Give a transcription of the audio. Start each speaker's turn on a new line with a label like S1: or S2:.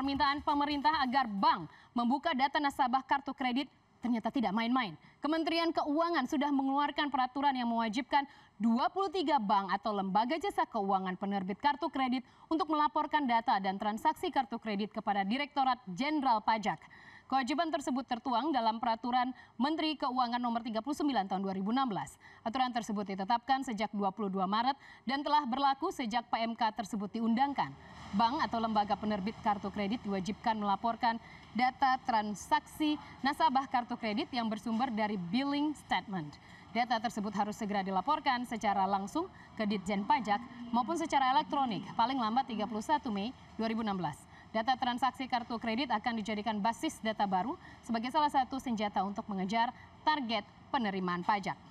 S1: permintaan pemerintah agar bank membuka data nasabah kartu kredit ternyata tidak main-main. Kementerian Keuangan sudah mengeluarkan peraturan yang mewajibkan 23 bank atau lembaga jasa keuangan penerbit kartu kredit untuk melaporkan data dan transaksi kartu kredit kepada Direktorat Jenderal Pajak. Kewajiban tersebut tertuang dalam peraturan Menteri Keuangan nomor 39 tahun 2016. Aturan tersebut ditetapkan sejak 22 Maret dan telah berlaku sejak PMK tersebut diundangkan. Bank atau lembaga penerbit kartu kredit diwajibkan melaporkan data transaksi nasabah kartu kredit yang bersumber dari billing statement. Data tersebut harus segera dilaporkan secara langsung ke Ditjen Pajak maupun secara elektronik paling lambat 31 Mei 2016. Data transaksi kartu kredit akan dijadikan basis data baru sebagai salah satu senjata untuk mengejar target penerimaan pajak.